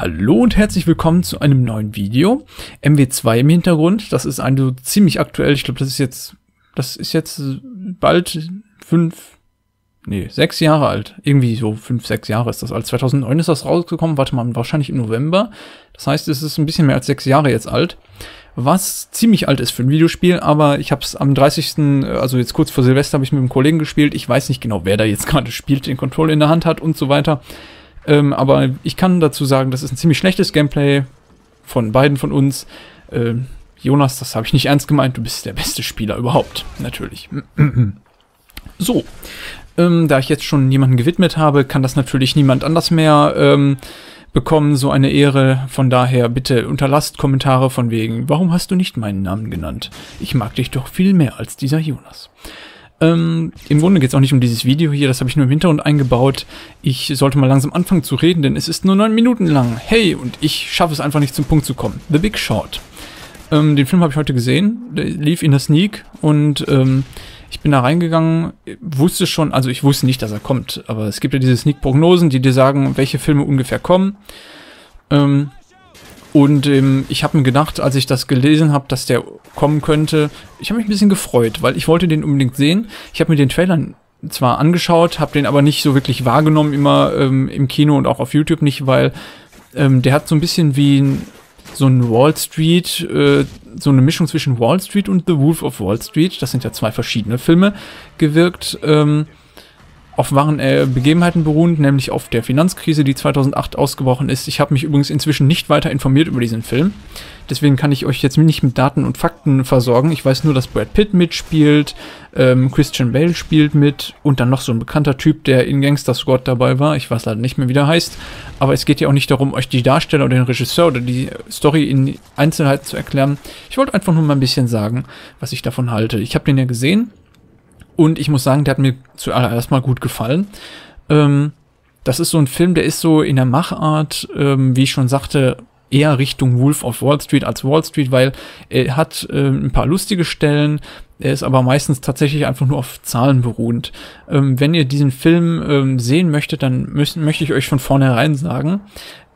Hallo und herzlich willkommen zu einem neuen Video. MW2 im Hintergrund, das ist also ziemlich aktuell. Ich glaube, das ist jetzt, das ist jetzt bald fünf, nee, sechs Jahre alt. Irgendwie so fünf, sechs Jahre ist das alt. 2009 ist das rausgekommen, warte mal, wahrscheinlich im November. Das heißt, es ist ein bisschen mehr als sechs Jahre jetzt alt. Was ziemlich alt ist für ein Videospiel, aber ich habe es am 30., also jetzt kurz vor Silvester, habe ich mit einem Kollegen gespielt. Ich weiß nicht genau, wer da jetzt gerade spielt, den Controller in der Hand hat und so weiter. Ähm, aber ich kann dazu sagen, das ist ein ziemlich schlechtes Gameplay von beiden von uns. Ähm, Jonas, das habe ich nicht ernst gemeint, du bist der beste Spieler überhaupt, natürlich. so, ähm, da ich jetzt schon jemanden gewidmet habe, kann das natürlich niemand anders mehr ähm, bekommen, so eine Ehre. Von daher bitte unterlasst Kommentare von wegen, warum hast du nicht meinen Namen genannt? Ich mag dich doch viel mehr als dieser Jonas. Ähm, Im Grunde geht es auch nicht um dieses Video hier, das habe ich nur im Hintergrund eingebaut. Ich sollte mal langsam anfangen zu reden, denn es ist nur neun Minuten lang. Hey, und ich schaffe es einfach nicht zum Punkt zu kommen. The Big Short. Ähm, den Film habe ich heute gesehen, der lief in der Sneak und ähm, ich bin da reingegangen, wusste schon, also ich wusste nicht, dass er kommt, aber es gibt ja diese Sneak-Prognosen, die dir sagen, welche Filme ungefähr kommen. Ähm, und ähm, ich habe mir gedacht, als ich das gelesen habe, dass der kommen könnte, ich habe mich ein bisschen gefreut, weil ich wollte den unbedingt sehen. Ich habe mir den Trailer zwar angeschaut, habe den aber nicht so wirklich wahrgenommen, immer ähm, im Kino und auch auf YouTube nicht, weil ähm, der hat so ein bisschen wie so ein Wall Street, äh, so eine Mischung zwischen Wall Street und The Wolf of Wall Street, das sind ja zwei verschiedene Filme, gewirkt. Ähm, auf wahren äh, Begebenheiten beruhend, nämlich auf der Finanzkrise, die 2008 ausgebrochen ist. Ich habe mich übrigens inzwischen nicht weiter informiert über diesen Film. Deswegen kann ich euch jetzt nicht mit Daten und Fakten versorgen. Ich weiß nur, dass Brad Pitt mitspielt, ähm, Christian Bale spielt mit und dann noch so ein bekannter Typ, der in Gangster Squad dabei war. Ich weiß leider nicht mehr, wie der heißt. Aber es geht ja auch nicht darum, euch die Darsteller oder den Regisseur oder die Story in Einzelheiten zu erklären. Ich wollte einfach nur mal ein bisschen sagen, was ich davon halte. Ich habe den ja gesehen und ich muss sagen, der hat mir zuallererst mal gut gefallen. Ähm, das ist so ein Film, der ist so in der Machart, ähm, wie ich schon sagte, eher Richtung Wolf of Wall Street als Wall Street, weil er hat äh, ein paar lustige Stellen, er ist aber meistens tatsächlich einfach nur auf Zahlen beruhend. Ähm, wenn ihr diesen Film ähm, sehen möchtet, dann müssen, möchte ich euch von vornherein sagen,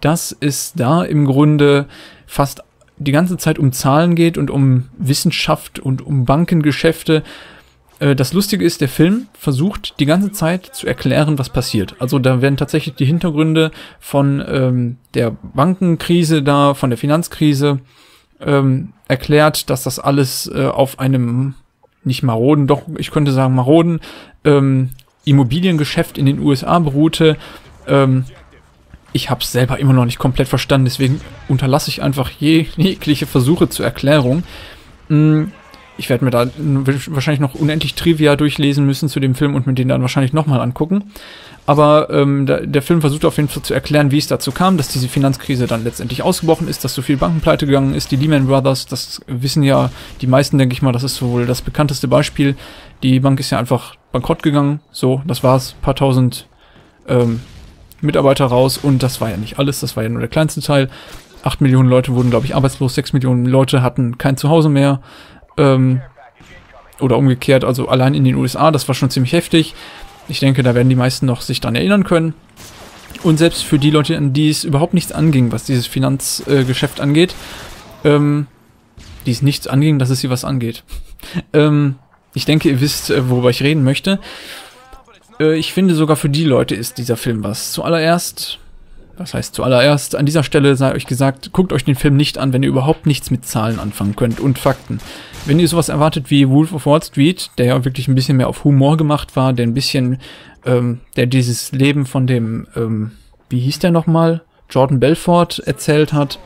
dass es da im Grunde fast die ganze Zeit um Zahlen geht und um Wissenschaft und um Bankengeschäfte das Lustige ist, der Film versucht die ganze Zeit zu erklären, was passiert. Also da werden tatsächlich die Hintergründe von ähm, der Bankenkrise da, von der Finanzkrise ähm, erklärt, dass das alles äh, auf einem nicht maroden, doch ich könnte sagen maroden ähm, Immobiliengeschäft in den USA beruhte. Ähm, ich habe es selber immer noch nicht komplett verstanden, deswegen unterlasse ich einfach jegliche Versuche zur Erklärung. Mm, ich werde mir da wahrscheinlich noch unendlich Trivia durchlesen müssen zu dem Film und mir den dann wahrscheinlich nochmal angucken. Aber ähm, der, der, Film versucht auf jeden Fall zu erklären, wie es dazu kam, dass diese Finanzkrise dann letztendlich ausgebrochen ist, dass so viel Bankenpleite gegangen ist. Die Lehman Brothers, das wissen ja die meisten, denke ich mal, das ist wohl das bekannteste Beispiel. Die Bank ist ja einfach bankrott gegangen. So, das war's. Paar tausend ähm, Mitarbeiter raus und das war ja nicht alles, das war ja nur der kleinste Teil. Acht Millionen Leute wurden, glaube ich, arbeitslos, sechs Millionen Leute hatten kein Zuhause mehr. Ähm, oder umgekehrt, also allein in den USA, das war schon ziemlich heftig. Ich denke, da werden die meisten noch sich dran erinnern können. Und selbst für die Leute, an die es überhaupt nichts anging, was dieses Finanzgeschäft äh, angeht, ähm, die es nichts anging, dass es sie was angeht. ähm, ich denke, ihr wisst, äh, worüber ich reden möchte. Äh, ich finde, sogar für die Leute ist dieser Film was. Zuallererst das heißt, zuallererst an dieser Stelle sei euch gesagt, guckt euch den Film nicht an, wenn ihr überhaupt nichts mit Zahlen anfangen könnt und Fakten. Wenn ihr sowas erwartet wie Wolf of Wall Street, der ja wirklich ein bisschen mehr auf Humor gemacht war, der ein bisschen, ähm, der dieses Leben von dem, ähm, wie hieß der nochmal, Jordan Belfort erzählt hat,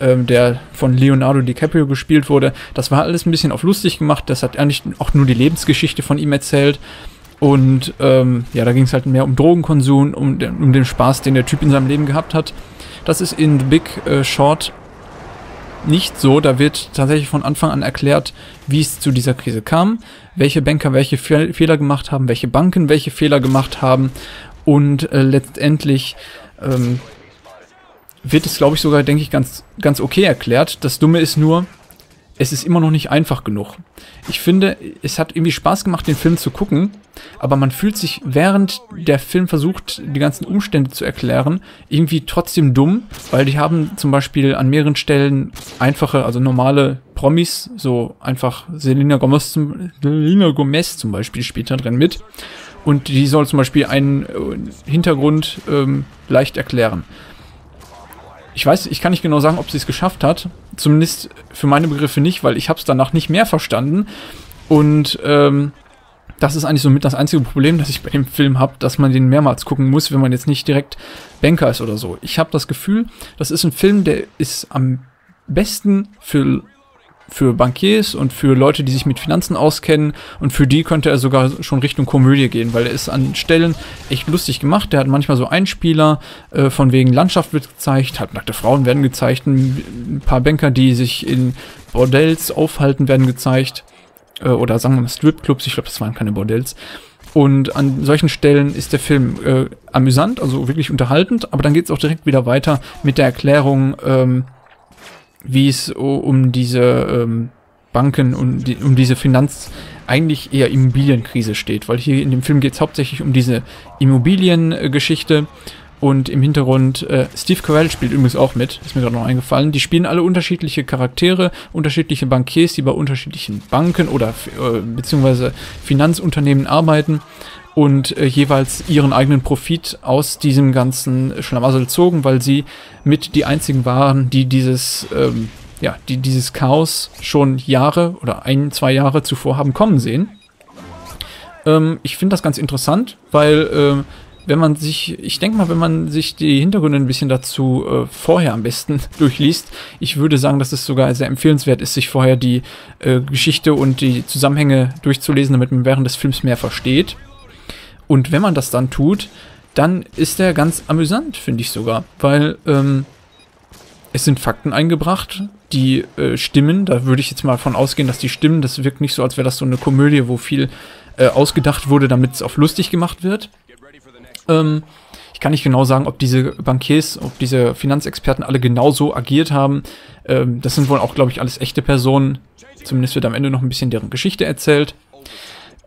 ähm, der von Leonardo DiCaprio gespielt wurde, das war alles ein bisschen auf lustig gemacht, das hat eigentlich auch nur die Lebensgeschichte von ihm erzählt und ähm, ja, da ging es halt mehr um Drogenkonsum, um, um den Spaß, den der Typ in seinem Leben gehabt hat. Das ist in The Big äh, Short nicht so. Da wird tatsächlich von Anfang an erklärt, wie es zu dieser Krise kam, welche Banker welche Fe Fehler gemacht haben, welche Banken welche Fehler gemacht haben und äh, letztendlich ähm, wird es, glaube ich, sogar, denke ich, ganz, ganz okay erklärt. Das Dumme ist nur, es ist immer noch nicht einfach genug. Ich finde, es hat irgendwie Spaß gemacht, den Film zu gucken, aber man fühlt sich, während der Film versucht, die ganzen Umstände zu erklären, irgendwie trotzdem dumm, weil die haben zum Beispiel an mehreren Stellen einfache, also normale Promis, so einfach Selena Gomez zum, Selena Gomez zum Beispiel später drin mit. Und die soll zum Beispiel einen äh, Hintergrund ähm, leicht erklären. Ich weiß, ich kann nicht genau sagen, ob sie es geschafft hat. Zumindest für meine Begriffe nicht, weil ich habe es danach nicht mehr verstanden. Und ähm, das ist eigentlich somit das einzige Problem, das ich bei dem Film habe, dass man den mehrmals gucken muss, wenn man jetzt nicht direkt Banker ist oder so. Ich habe das Gefühl, das ist ein Film, der ist am besten für für Bankiers und für Leute, die sich mit Finanzen auskennen. Und für die könnte er sogar schon Richtung Komödie gehen, weil er ist an Stellen echt lustig gemacht. Der hat manchmal so Einspieler, äh, von wegen Landschaft wird gezeigt, halbnackte Frauen werden gezeigt, ein, paar Banker, die sich in Bordells aufhalten, werden gezeigt. Äh, oder sagen wir mal Stripclubs, ich glaube, das waren keine Bordells. Und an solchen Stellen ist der Film äh, amüsant, also wirklich unterhaltend, aber dann geht es auch direkt wieder weiter mit der Erklärung, ähm, wie es um diese ähm, Banken und die, um diese Finanz, eigentlich eher Immobilienkrise steht, weil hier in dem Film geht es hauptsächlich um diese Immobiliengeschichte. Und im Hintergrund äh, Steve Carell spielt übrigens auch mit, ist mir gerade noch eingefallen. Die spielen alle unterschiedliche Charaktere, unterschiedliche Bankiers, die bei unterschiedlichen Banken oder äh, beziehungsweise Finanzunternehmen arbeiten und äh, jeweils ihren eigenen Profit aus diesem ganzen Schlamassel zogen, weil sie mit die einzigen waren, die dieses, ähm, ja, die dieses Chaos schon Jahre oder ein, zwei Jahre zuvor haben kommen sehen. Ähm, ich finde das ganz interessant, weil äh, wenn man sich, ich denke mal, wenn man sich die Hintergründe ein bisschen dazu äh, vorher am besten durchliest, ich würde sagen, dass es sogar sehr empfehlenswert ist, sich vorher die äh, Geschichte und die Zusammenhänge durchzulesen, damit man während des Films mehr versteht. Und wenn man das dann tut, dann ist der ganz amüsant, finde ich sogar. Weil ähm, es sind Fakten eingebracht, die äh, stimmen. Da würde ich jetzt mal von ausgehen, dass die stimmen. Das wirkt nicht so, als wäre das so eine Komödie, wo viel äh, ausgedacht wurde, damit es auf lustig gemacht wird. Ähm, ich kann nicht genau sagen, ob diese Bankiers, ob diese Finanzexperten alle genauso agiert haben. Ähm, das sind wohl auch, glaube ich, alles echte Personen. Zumindest wird am Ende noch ein bisschen deren Geschichte erzählt.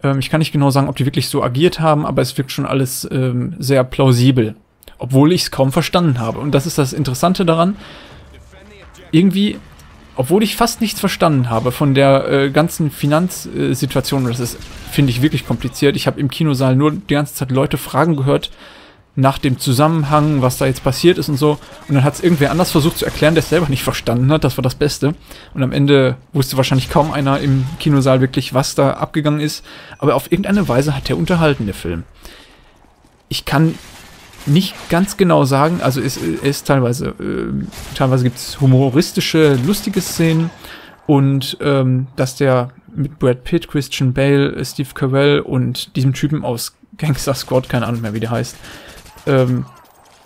Ähm, ich kann nicht genau sagen, ob die wirklich so agiert haben, aber es wirkt schon alles ähm, sehr plausibel. Obwohl ich es kaum verstanden habe. Und das ist das Interessante daran. Irgendwie, obwohl ich fast nichts verstanden habe von der äh, ganzen Finanzsituation, das ist, finde ich, wirklich kompliziert. Ich habe im Kinosaal nur die ganze Zeit Leute Fragen gehört, nach dem Zusammenhang, was da jetzt passiert ist und so. Und dann hat es irgendwer anders versucht zu erklären, der es selber nicht verstanden hat. Das war das Beste. Und am Ende wusste wahrscheinlich kaum einer im Kinosaal wirklich, was da abgegangen ist. Aber auf irgendeine Weise hat der unterhalten, der Film. Ich kann nicht ganz genau sagen, also es ist teilweise, äh, teilweise gibt es humoristische, lustige Szenen und ähm, dass der mit Brad Pitt, Christian Bale, Steve Carell und diesem Typen aus Gangster Squad, keine Ahnung mehr, wie der heißt, ähm,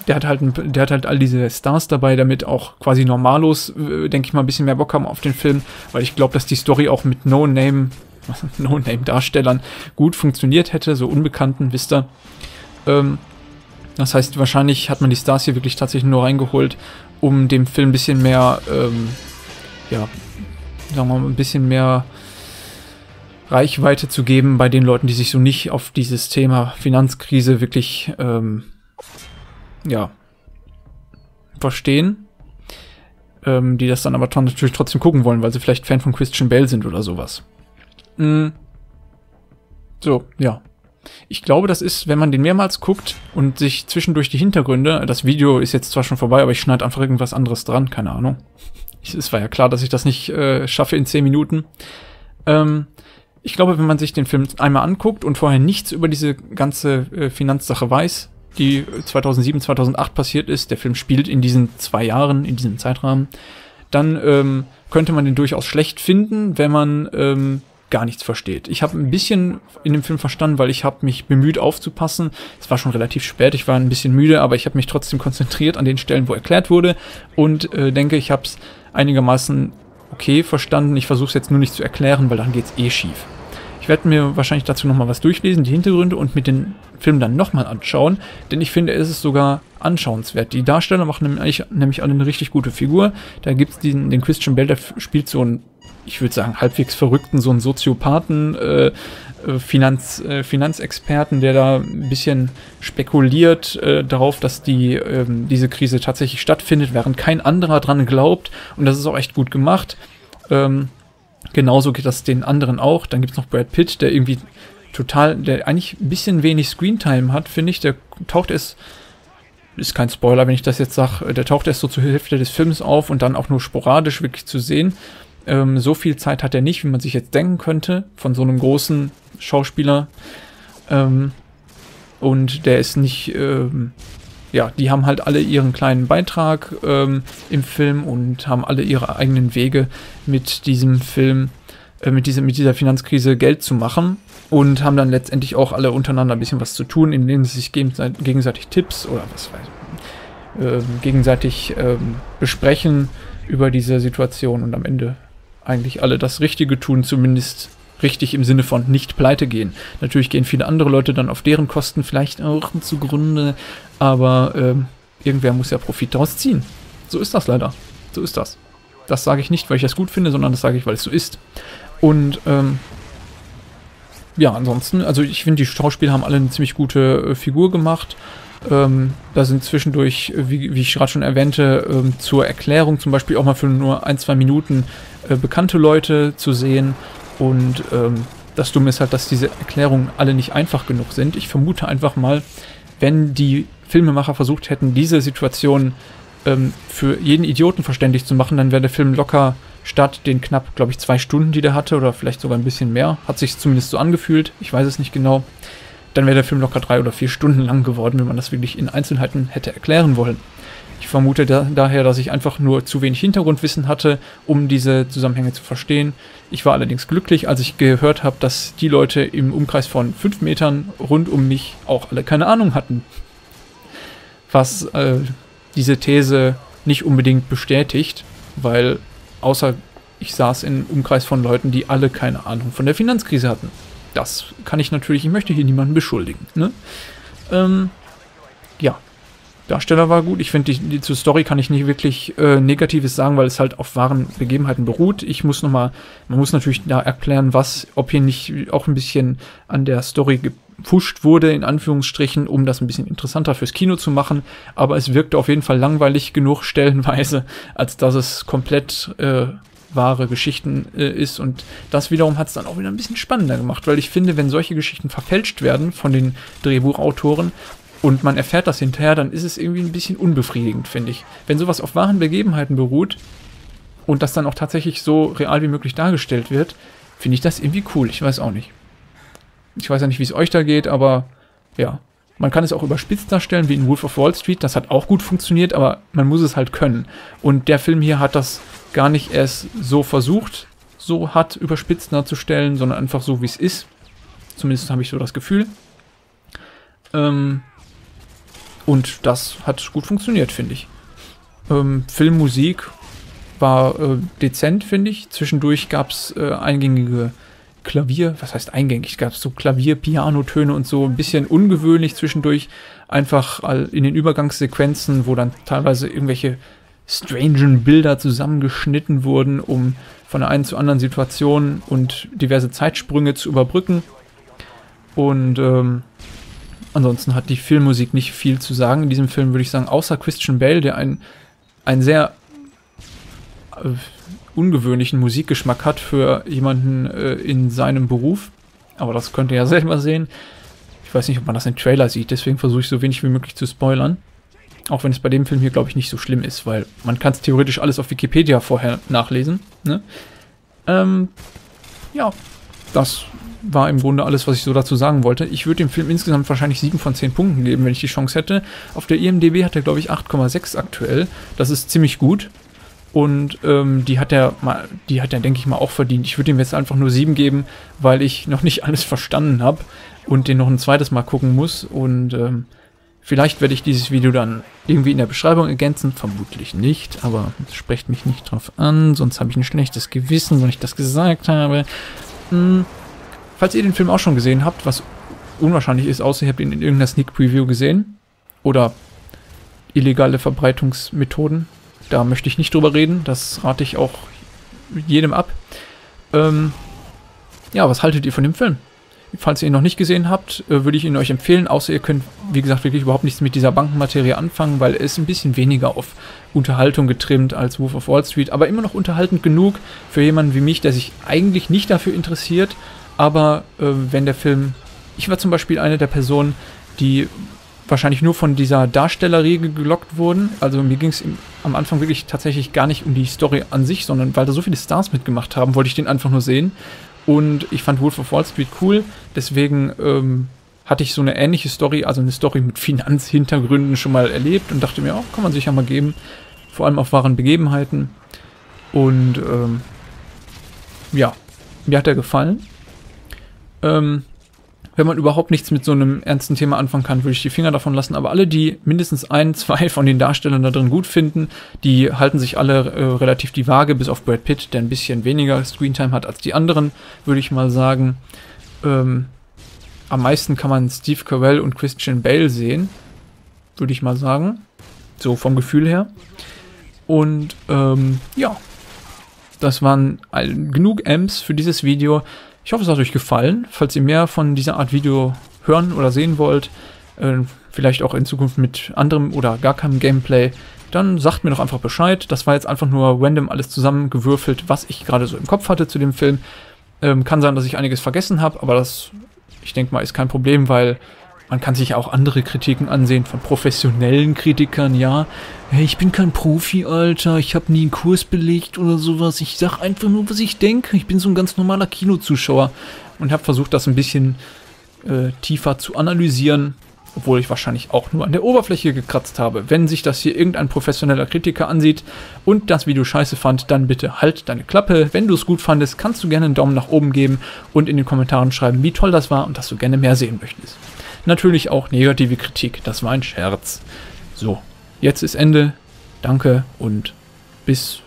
der hat halt, der hat halt all diese Stars dabei, damit auch quasi normalos, äh, denke ich mal, ein bisschen mehr Bock haben auf den Film, weil ich glaube, dass die Story auch mit No-Name, No-Name-Darstellern gut funktioniert hätte, so Unbekannten, wisst ihr. Ähm, das heißt, wahrscheinlich hat man die Stars hier wirklich tatsächlich nur reingeholt, um dem Film ein bisschen mehr, ähm, ja, sagen wir mal, ein bisschen mehr Reichweite zu geben bei den Leuten, die sich so nicht auf dieses Thema Finanzkrise wirklich ähm, ja, verstehen, ähm, die das dann aber natürlich trotzdem gucken wollen, weil sie vielleicht Fan von Christian Bale sind oder sowas. Mhm. So, ja. Ich glaube, das ist, wenn man den mehrmals guckt und sich zwischendurch die Hintergründe, das Video ist jetzt zwar schon vorbei, aber ich schneide einfach irgendwas anderes dran, keine Ahnung. Es war ja klar, dass ich das nicht äh, schaffe in 10 Minuten. Ähm, ich glaube, wenn man sich den Film einmal anguckt und vorher nichts über diese ganze äh, Finanzsache weiß, die 2007, 2008 passiert ist, der Film spielt in diesen zwei Jahren, in diesem Zeitrahmen, dann ähm, könnte man den durchaus schlecht finden, wenn man ähm, gar nichts versteht. Ich habe ein bisschen in dem Film verstanden, weil ich habe mich bemüht aufzupassen. Es war schon relativ spät, ich war ein bisschen müde, aber ich habe mich trotzdem konzentriert an den Stellen, wo erklärt wurde und äh, denke, ich habe es einigermaßen okay verstanden. Ich versuche es jetzt nur nicht zu erklären, weil dann geht es eh schief. Ich werde mir wahrscheinlich dazu nochmal was durchlesen, die Hintergründe und mit den Film dann nochmal anschauen, denn ich finde, es ist sogar anschauenswert. Die Darsteller machen nämlich, nämlich alle eine richtig gute Figur. Da gibt es den, den Christian Bale, der spielt so einen ich würde sagen, halbwegs verrückten, so einen Soziopathen, äh, äh, Finanz, äh, Finanzexperten, der da ein bisschen spekuliert äh, darauf, dass die, ähm, diese Krise tatsächlich stattfindet, während kein anderer dran glaubt. Und das ist auch echt gut gemacht. Ähm, genauso geht das den anderen auch. Dann gibt es noch Brad Pitt, der irgendwie total, der eigentlich ein bisschen wenig Screentime hat, finde ich. Der taucht erst, ist kein Spoiler, wenn ich das jetzt sage, der taucht erst so zur Hälfte des Films auf und dann auch nur sporadisch wirklich zu sehen. Ähm, so viel Zeit hat er nicht, wie man sich jetzt denken könnte, von so einem großen Schauspieler. Ähm, und der ist nicht, ähm, ja, die haben halt alle ihren kleinen Beitrag ähm, im Film und haben alle ihre eigenen Wege mit diesem Film, äh, mit, dieser, mit dieser Finanzkrise Geld zu machen und haben dann letztendlich auch alle untereinander ein bisschen was zu tun, indem sie sich gegenseitig Tipps oder was weiß ich, äh, gegenseitig äh, besprechen über diese Situation und am Ende eigentlich alle das Richtige tun, zumindest richtig im Sinne von nicht pleite gehen. Natürlich gehen viele andere Leute dann auf deren Kosten vielleicht auch zugrunde, aber ähm, irgendwer muss ja Profit daraus ziehen. So ist das leider. So ist das. Das sage ich nicht, weil ich das gut finde, sondern das sage ich, weil es so ist. Und ähm, ja, ansonsten, also ich finde, die Schauspieler haben alle eine ziemlich gute äh, Figur gemacht. Ähm, da sind zwischendurch, äh, wie, wie ich gerade schon erwähnte, ähm, zur Erklärung zum Beispiel auch mal für nur ein, zwei Minuten äh, bekannte Leute zu sehen. Und ähm, das Dumme ist halt, dass diese Erklärungen alle nicht einfach genug sind. Ich vermute einfach mal, wenn die Filmemacher versucht hätten, diese Situation ähm, für jeden Idioten verständlich zu machen, dann wäre der Film locker statt den knapp, glaube ich, zwei Stunden, die der hatte, oder vielleicht sogar ein bisschen mehr. Hat sich zumindest so angefühlt. Ich weiß es nicht genau. Dann wäre der Film locker drei oder vier Stunden lang geworden, wenn man das wirklich in Einzelheiten hätte erklären wollen. Ich vermute da, daher, dass ich einfach nur zu wenig Hintergrundwissen hatte, um diese Zusammenhänge zu verstehen. Ich war allerdings glücklich, als ich gehört habe, dass die Leute im Umkreis von fünf Metern rund um mich auch alle keine Ahnung hatten. Was äh, diese These nicht unbedingt bestätigt, weil außer ich saß im Umkreis von Leuten, die alle keine Ahnung von der Finanzkrise hatten. Das kann ich natürlich, ich möchte hier niemanden beschuldigen. Ne? Ähm, ja, Darsteller war gut. Ich finde, die, die, zur Story kann ich nicht wirklich äh, Negatives sagen, weil es halt auf wahren Begebenheiten beruht. Ich muss nochmal, man muss natürlich da erklären, was, ob hier nicht auch ein bisschen an der Story gepusht wurde, in Anführungsstrichen, um das ein bisschen interessanter fürs Kino zu machen. Aber es wirkte auf jeden Fall langweilig genug stellenweise, als dass es komplett äh, wahre Geschichten äh, ist. Und das wiederum hat es dann auch wieder ein bisschen spannender gemacht, weil ich finde, wenn solche Geschichten verfälscht werden von den Drehbuchautoren, und man erfährt das hinterher, dann ist es irgendwie ein bisschen unbefriedigend, finde ich. Wenn sowas auf wahren Begebenheiten beruht und das dann auch tatsächlich so real wie möglich dargestellt wird, finde ich das irgendwie cool. Ich weiß auch nicht. Ich weiß ja nicht, wie es euch da geht, aber ja. Man kann es auch überspitzt darstellen, wie in Wolf of Wall Street. Das hat auch gut funktioniert, aber man muss es halt können. Und der Film hier hat das gar nicht erst so versucht, so hart überspitzt darzustellen, sondern einfach so, wie es ist. Zumindest habe ich so das Gefühl. Ähm, und das hat gut funktioniert, finde ich. Ähm, Filmmusik war äh, dezent, finde ich. Zwischendurch gab es äh, eingängige Klavier, was heißt eingängig? Gab es so Klavier, Pianotöne und so ein bisschen ungewöhnlich zwischendurch. Einfach in den Übergangssequenzen, wo dann teilweise irgendwelche strangen Bilder zusammengeschnitten wurden, um von der einen zur anderen Situation und diverse Zeitsprünge zu überbrücken. Und ähm, Ansonsten hat die Filmmusik nicht viel zu sagen. In diesem Film würde ich sagen, außer Christian Bale, der einen, einen sehr äh, ungewöhnlichen Musikgeschmack hat für jemanden äh, in seinem Beruf. Aber das könnt ihr ja selber sehen. Ich weiß nicht, ob man das im Trailer sieht, deswegen versuche ich so wenig wie möglich zu spoilern. Auch wenn es bei dem Film hier, glaube ich, nicht so schlimm ist, weil man kann es theoretisch alles auf Wikipedia vorher nachlesen. Ne? Ähm, ja, das war im Grunde alles, was ich so dazu sagen wollte. Ich würde dem Film insgesamt wahrscheinlich 7 von 10 Punkten geben, wenn ich die Chance hätte. Auf der IMDB hat er, glaube ich, 8,6 aktuell. Das ist ziemlich gut. Und ähm, die hat er mal, die hat er, denke ich mal, auch verdient. Ich würde ihm jetzt einfach nur 7 geben, weil ich noch nicht alles verstanden habe und den noch ein zweites Mal gucken muss. Und ähm, vielleicht werde ich dieses Video dann irgendwie in der Beschreibung ergänzen. Vermutlich nicht, aber sprecht mich nicht drauf an, sonst habe ich ein schlechtes Gewissen, wenn ich das gesagt habe. Hm. Falls ihr den Film auch schon gesehen habt, was unwahrscheinlich ist, außer ihr habt ihn in irgendeiner Sneak Preview gesehen oder illegale Verbreitungsmethoden, da möchte ich nicht drüber reden, das rate ich auch jedem ab. Ähm, ja, was haltet ihr von dem Film? Falls ihr ihn noch nicht gesehen habt, äh, würde ich ihn euch empfehlen, außer ihr könnt, wie gesagt, wirklich überhaupt nichts mit dieser Bankenmaterie anfangen, weil er ist ein bisschen weniger auf Unterhaltung getrimmt als Wolf of Wall Street, aber immer noch unterhaltend genug für jemanden wie mich, der sich eigentlich nicht dafür interessiert, aber äh, wenn der Film... Ich war zum Beispiel eine der Personen, die wahrscheinlich nur von dieser Darstellerregel gelockt wurden. Also mir ging es am Anfang wirklich tatsächlich gar nicht um die Story an sich, sondern weil da so viele Stars mitgemacht haben, wollte ich den einfach nur sehen. Und ich fand Wolf of Wall Street cool, deswegen ähm, hatte ich so eine ähnliche Story, also eine Story mit Finanzhintergründen schon mal erlebt und dachte mir, auch, kann man sich ja mal geben. Vor allem auf wahren Begebenheiten. Und ähm, ja, mir hat er gefallen. Ähm, wenn man überhaupt nichts mit so einem ernsten Thema anfangen kann, würde ich die Finger davon lassen. Aber alle, die mindestens ein, zwei von den Darstellern da drin gut finden, die halten sich alle äh, relativ die Waage, bis auf Brad Pitt, der ein bisschen weniger Screentime hat als die anderen, würde ich mal sagen. Ähm, am meisten kann man Steve Carell und Christian Bale sehen, würde ich mal sagen. So vom Gefühl her. Und ähm, ja, das waren genug Amps für dieses Video. Ich hoffe, es hat euch gefallen. Falls ihr mehr von dieser Art Video hören oder sehen wollt, äh, vielleicht auch in Zukunft mit anderem oder gar keinem Gameplay, dann sagt mir doch einfach Bescheid. Das war jetzt einfach nur random alles zusammengewürfelt, was ich gerade so im Kopf hatte zu dem Film. Ähm, kann sein, dass ich einiges vergessen habe, aber das, ich denke mal, ist kein Problem, weil man kann sich auch andere Kritiken ansehen von professionellen Kritikern, ja. Hey, ich bin kein Profi, Alter, ich habe nie einen Kurs belegt oder sowas. Ich sag einfach nur, was ich denke. Ich bin so ein ganz normaler Kinozuschauer und habe versucht, das ein bisschen äh, tiefer zu analysieren, obwohl ich wahrscheinlich auch nur an der Oberfläche gekratzt habe. Wenn sich das hier irgendein professioneller Kritiker ansieht und das Video scheiße fand, dann bitte halt deine Klappe. Wenn du es gut fandest, kannst du gerne einen Daumen nach oben geben und in den Kommentaren schreiben, wie toll das war und dass du gerne mehr sehen möchtest. Natürlich auch negative Kritik, das war ein Scherz. So, jetzt ist Ende. Danke und bis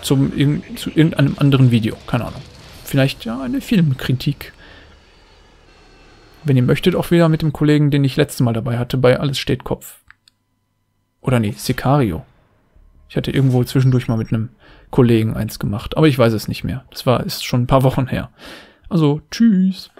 zum, zu irgendeinem anderen Video. Keine Ahnung. Vielleicht ja eine Filmkritik. Wenn ihr möchtet, auch wieder mit dem Kollegen, den ich letztes Mal dabei hatte, bei Alles steht Kopf. Oder nee, Sicario. Ich hatte irgendwo zwischendurch mal mit einem Kollegen eins gemacht, aber ich weiß es nicht mehr. Das war, ist schon ein paar Wochen her. Also, tschüss.